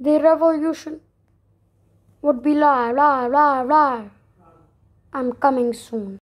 The revolution would be live, live, live, live. I'm coming soon.